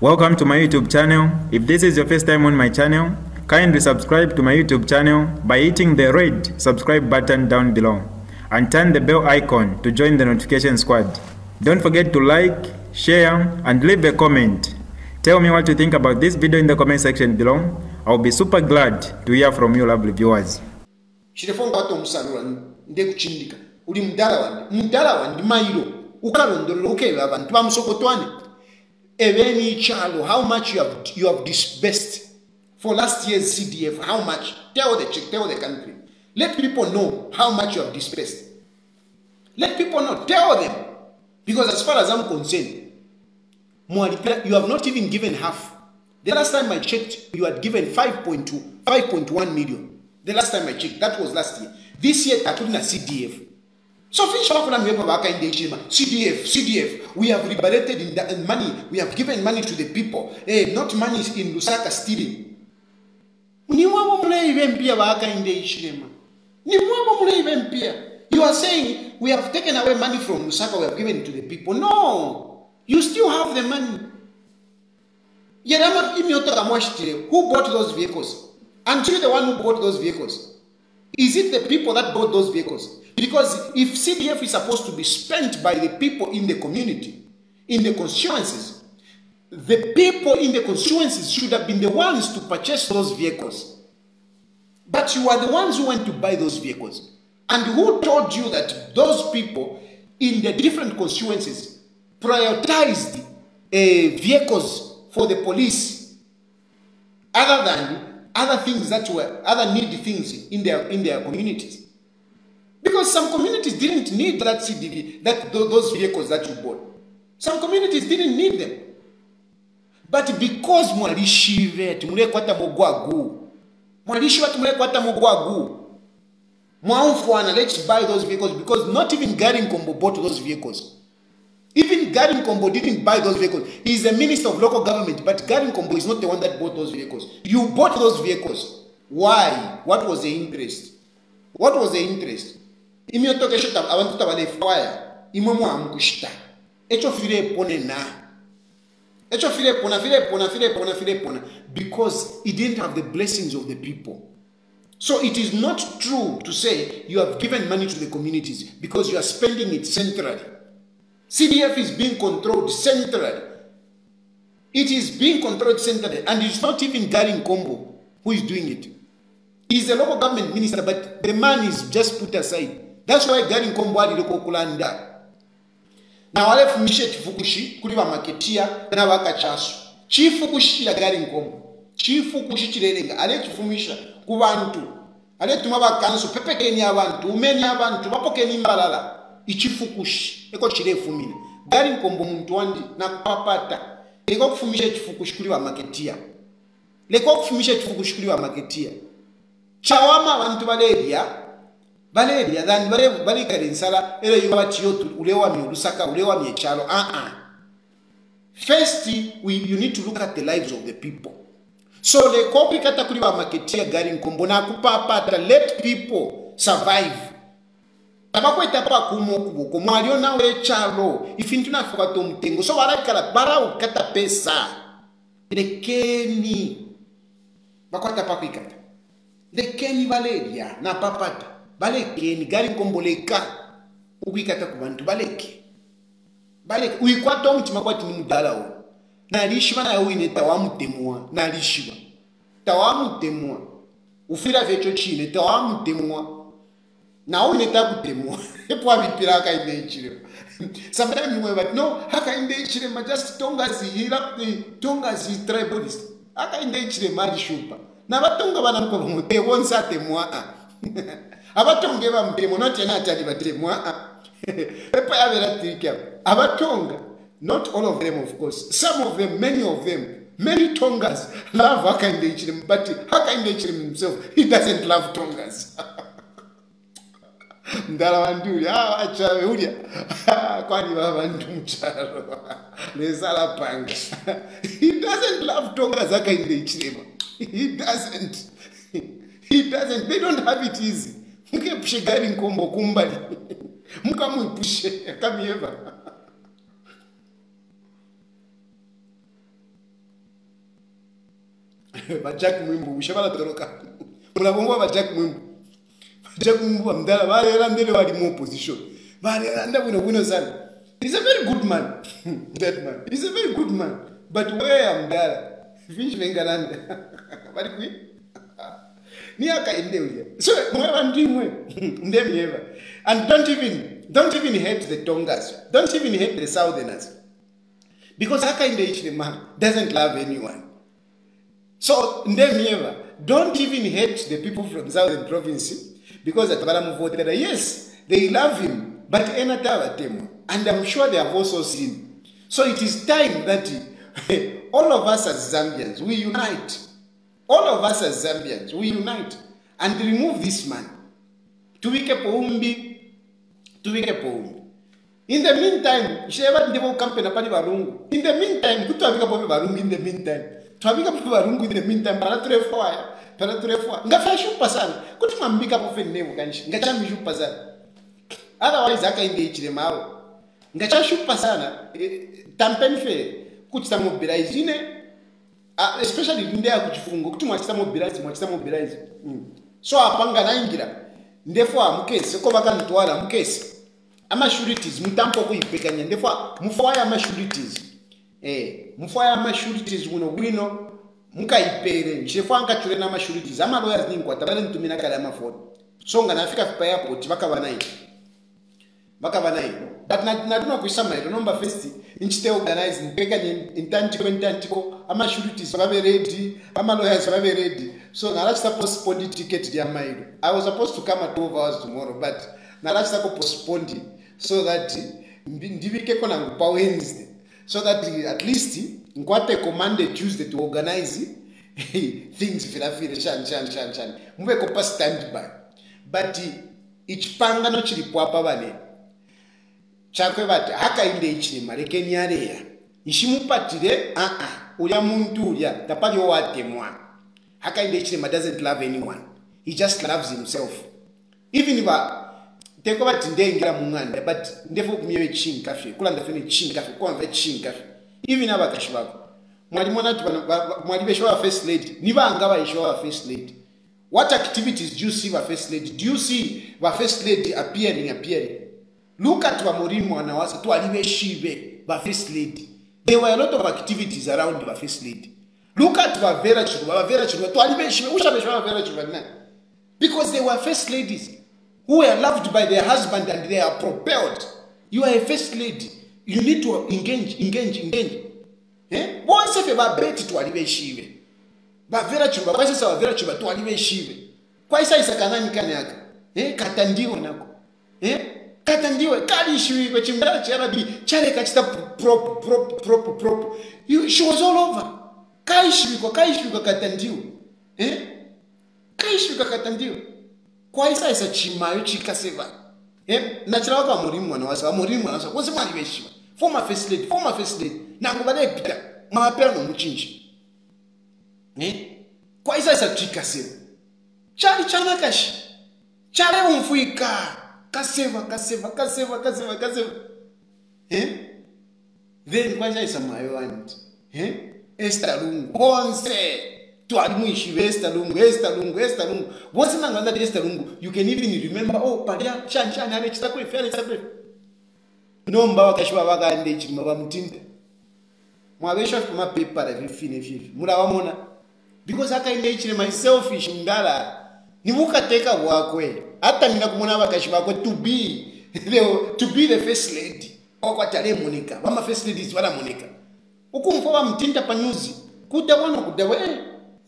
Welcome to my YouTube channel. If this is your first time on my channel, kindly subscribe to my YouTube channel by hitting the red subscribe button down below and turn the bell icon to join the notification squad. Don't forget to like, share and leave a comment. Tell me what you think about this video in the comment section below. I'll be super glad to hear from you lovely viewers. chirefonga watomsalula ndekuchindika uli mdala wandi mdala wandi mailo Eveni Chalo, how much you have you have disbursed for last year's CDF? How much? Tell the tell the country. Let people know how much you have disbursed. Let people know. Tell them. Because as far as I'm concerned, you have not even given half. The last time I checked, you had given 5.2, 5.1 million. The last time I checked, that was last year. This year, Takuna CDF, so finish off na mhepo vaka in dechima cdf cdf we have liberated in the money we have given money to the people eh not money is in lusaka stealing ni wabo mule ive mpia vaka in dechima ni wabo mule ive mpia you are saying we have taken away money from lusaka we have given it to the people no you still have the money yerama imyoto kamo shitire eh, who bought those vehicles until the one who bought those vehicles is it the people that bought those vehicles Because if CDF is supposed to be spent by the people in the community, in the constituencies, the people in the constituencies should have been the ones to purchase those vehicles. But you are the ones who went to buy those vehicles. And who told you that those people in the different constituencies prioritized uh, vehicles for the police other than other things that were other needy things in their in their communities because some communities didn't need that cdv that those vehicles that you bought some communities didn't need them but because mwarishive ti murekwata mogwagu mwarishiva ti murekwata mogwagu mwaumfuana let's buy those vehicles because not even garin combo bought those vehicles even garin combo didn't buy those vehicles heis a minister of local government but garin combo is not the one that bought those vehicles you bought those vehicles why what was the interest what was the interest toke exitava abantu ta va leyi imwe muhamuku xita echo file hi na eco file pona file pona pona pona because he didn't have the blessings of the people so it is not true to say you have given money to the communities because you are spending it centrally cdf is being controlled centrally it is being controlled centrally and it's not even Gary Combo who is doing it. He's a local government minister, but the man is just put aside. that's why gari nkombo Na wale fumishe tifukushi kuli maketia na Chifu kushi ya gari nkombo chifukushi chilelenga alechifumisha ku vantu aletuma vakanso pepekeni avantu umeni keni mbalala. Ichifu kushi eko chilefumina gari nkombo mtu wandi na nakupapata leka okufumisha chifukushi kuli vamaketiya leka okufumisha chifukushi kuli maketia. chawama vantu valelya bale ya dhani bale bale kare nsala era yuwa tiyo ulewamya olusaka ulewamya ekyalo aa ah, ah. first we, you need to look at the lives of the people so le kopi kata kuli wa maketia gari nkombo na kupapa ata let people survive itapa kumo tabakweta pakuma okuboko mwalio nawe ekyalo ifintu nafukwata omutengo so wala kala bara ukata pesa lekeni bakwata pakwikata lekeni na papata balekeni eh, galinkomboleka ukuyikata kubantu baleke baleke uyikwata omutima kwati nimudala o nalishiwa naye uine tawamutemua nalishiwa tawamutemua ufira vyeco cine tawamutemua nawe uine takutemua epoavipira akainde ichire sometime imwe vati no akainde ichirema just tongazihira eh, tongazi tribalist akainde ichirema alishupa navatonga vanamkavamwe evonsatemua havatonge vamutemo notena atali vatemo aa ah, ah. epaavera dirika ah. havatonga not all of them of course some of them many of them many tongers love hakaindechirim but hakaindechirim himself he doesn't love tongers ndarava ndiuri achaveuria kwariva vandu mucharo nesalapanga he doesn't love tongers akaindechirima he doesn't he doesn't they don't have it easy ngepushe gari nkombo kumbali mukamuipushe yakamieva vajaki mwimbu ushe valatoroka munavongwa vajaki mwimbu vajaki mwimbu vamdala varera mbele vari muopposition varera ndavunovino sana is a very good man that man is a very good man but weya mdala vinji vengananda vari kwii niyakaendeuye so mwava ndimwe ndemyeva and don't even don't even hate the tongas don't even hate the southerners because akaindeichinema doesn't love anyone so ndemyeva don't even hate the people from southern province because atavalamuvotera yes they love him but ena tavatemwa and i'm sure they have also seen so it is time that all of us as zambians we unite all of us as zambians we unite and remove this money tuvike poumbi tuvike poumbi in the meantime sheva ndivokampena pane varungu in the meantime kutavika pove varungu in the meantime twavika pove varungu in the meantime paraturefoya paraturefoya ngafaishupasana kuti mambika pofenevokanishi ngachamishupasana otherwise akaindeichiremavo ngachashupasana e, e, tampenfe kuti tamobhiraizine Ah, especially rindeya kuchifungo kuti mwachisa mobilize mwachisa mobilize hmm. so hapanganaingira ndefo hamukesi seko vakanditwara hamukesi amashurities mutambo wakuipekanya ndefo mufawai amashurities eh mufawai amashurities uno wino mukaipere chefo angachure namashurities amaloyers ningikwatavane nitumina kale amafoni so ngana afika kupa airport vakava nai vakava nai but natina kuisa maironomba first nichite organize nipeka nitandiko nitandiko amashurities vave redi amaloyers vave redi so nhara chisapospondi tiketi yamairo i was supposed to come at 12 hours tomorrow but nhara chisakupospondi so that ndivikeko nangu pawednesday so that at least nkwate komande tuesday to organize things firafire shani shani shani shani muveko pa standby but ichipangano chiripo apa vanene chakwe vati hakaindei chirema rekeni yareya ichimupatire aa uya muntu uya ndapaliwo wademwa hakaindei chirema doesn't love anyone he just loves himself even va teko vati ndeingera mumwana but ndefoo kumyeve chiini kafe kula ndafene chiini kafe kuwanva chiini kafe even avakashi vako mwari mona kuti mwari veshe vavafirst lady ni vanga vaishe vavafirst lady what activities do you see vafirst lady do you see vafirst lady appearing appearing nokatwa muri mwana wazo twali veshive vafirst lady there were a lot of activities around vafirst lady lukatwa vera chiruva vavera chiruva twali veshive ushaveshiva vavera chiruva na because they were first ladies who were loved by their husband and they are propelled you are a first lady you need to engage engage engage vose vevabeti twali veshive vavera chiruva kwaisaisa vavera chiruva twali veshive kwaisaisa kananikaniaka katandiwo nako eh? kata ndiwe kali ishiwiko chimbala chrb chareka chita prop she was all over kaishiwiko kaishiwiko kata ndiwe eh? kaishiwiko kata ndiwe kwaisaisa chimayo chika seva eh? nachirawaka muri mwana wasa muri mwana wasa wose mwari veshiwa former first lady former first lady nangu vada ebita mapera nomuchinji eh? kwaisaisa chika seva chari chanakashi chare umfuikara kaseva kaseva kaseva kaseva kaseva e then kwachaisa mwari wanti e esta lungu konse twarimuishive esta lungu esta lungu esta lungu vose mangu vandati esta lungu you can even remember o oh, paa shani shani ane chitakurefi ane chitakurefi nomba vakashiva vakande chirima vamutinde mwaveshwa kumapepara vifinefivi muravamona because akaendeichirima iselfish ndara nivukateka wakwe atangina kumuna vakashi vakwe to be to be the first lady kwakwatale monica vama first ladies vana monica ukumfa vamutinda panyuzi kutawana kudawa e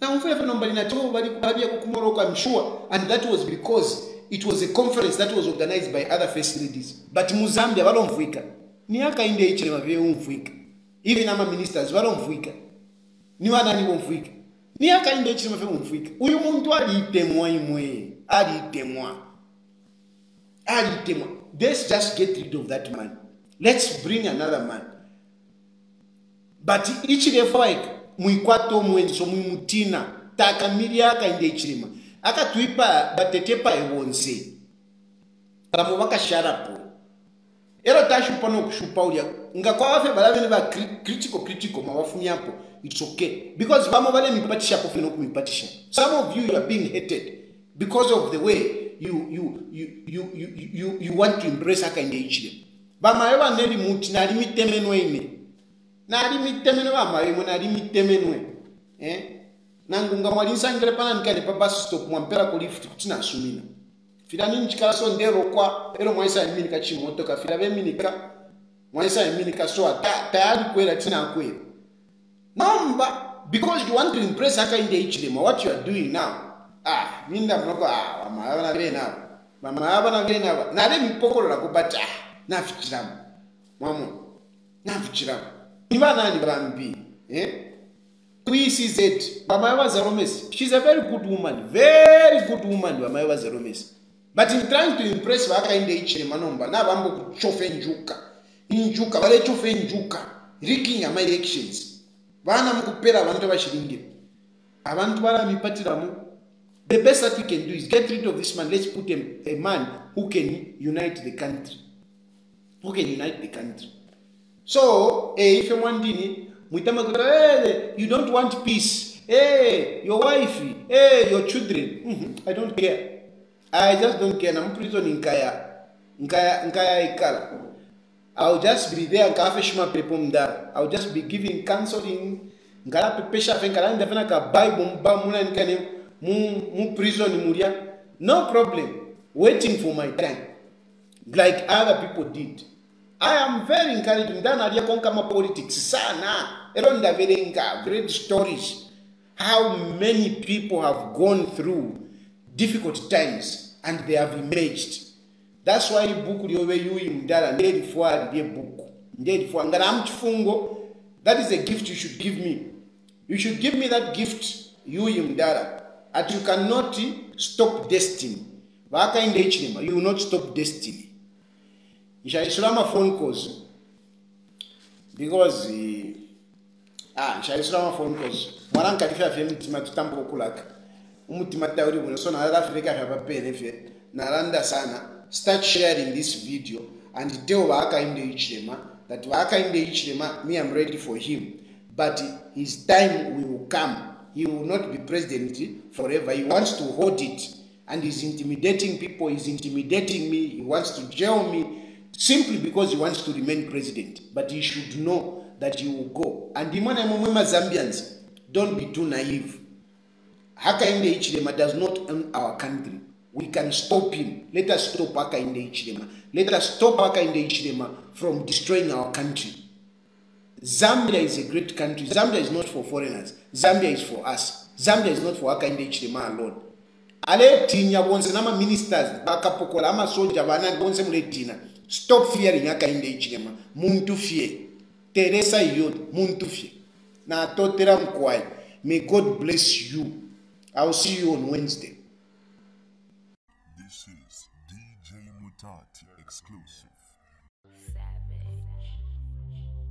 naufuefanombalinatiwo valiaviya kukumoroka mshua and that was because it was a conference that was organized by other first ladies but muzambia valomvuika niakaindeichilemavyeumvuika ive nama ministers valomvuika ni vanani vomvuika niakaindeichilemavyeumvuika uyu muntu aliitemwa imweye ari demwa ari demwa let's just get rid of that man let's bring another man but ichirefa ika muikwato mwenzo mumutina takamiriya akainde ichirema akatuipa batete paionze vamwe vakasharapo ero tashupa nokushupa uriya ngakwavafe varavene vacritico critico mavafunyapo its okay because vamwe vane mipatisha kufane nokumipatisha some of you youare being hated because of the way you, you, you, you, you, you, you want to embrace akainda echirema vamwari vanerimoti nari mitemo inoine nari mitemo nevamwari imwe nari mitemo inoe eh? nange unga mwari Papa stop. kaine pabasistop mwampera kulifti kuti nasumina fira nini chikala so ndero kwa ero mwaisa iminika chimoto kafira veminika mwaisa iminika so tayari kwera tina kwera namba because you want to impress akainde ichilema what you are doing now ah nindamunoko hawa mavavanavenava mamavavanavenava nave mipokororako but ah navhijiramo mamo navhijiramo ni vanani vambi e eh? qcz vamai vazaromesi shis a very good woman very good woman vamai vazaromesi but in trying to impress vakainde ichine manomba navambokuchofe njuka injuka vale chofe njuka riking hama elections vana mukupera vanoto vachiringira havanotovara mipatiramo the best that you can do is get rid of this man let's put a, a man who can unite the country who can unite the country so eh, ife mwandini mwitamakuta eh, you don't want peace e your wife e your children mm-hmm. i don't care i just don't care namuprisoni nkaya nkaya ikala i'll just be there nkaafeshimapepo mdara i'll just be giving counseling nkalapepesha fe nkalaindafena ka bible mbamunanikaneo mu prison Muria. No problem waiting for my time like other people did. I am very encouraged mdana kama politics sana ero ndaverenga great stories how many people have gone through difficult times and they have emerged. That's why book lyove yuyi mdala nderifwa lirye book nderifwa ngana mchifungo that is a gift you should give me. You should give me that gift yuyi mdala at you cannot stop destiny vaakaenda ichirema you will not stop destiny nshaisura mafone calls because ah, nshaisura mafone calls mwari ngadifyafe mutima titambokulaka umutima tauri vune so nhara rafireka zvapaperefe nhara ndasana start sharing this video and teo vaakaende ichirema that vaakaende ichirema me am ready for him but his time will come he will not be president forever he wants to hold it and he's intimidating people he's intimidating me he wants to jail me simply because he wants to remain president but he should know that he will go and imwana imwe mazambians don't be too naive hakainde ichirema does not earn our country we can stop him let us stop hakainde ichirema let us stop hakainde ichirema from destroying our country zambia is a great country zambia is not for foreigners zambia is for us zambia is not for akainde chirema alone ale dhinya vonse namaministers vakapokola amasoja vana vonse mule dhina stop fearing akainde chirema muntu fie teresa iyo muntu fie natotera mukwai may god bless you iwill see you on wednesday This is DJ Mutati, exclusive.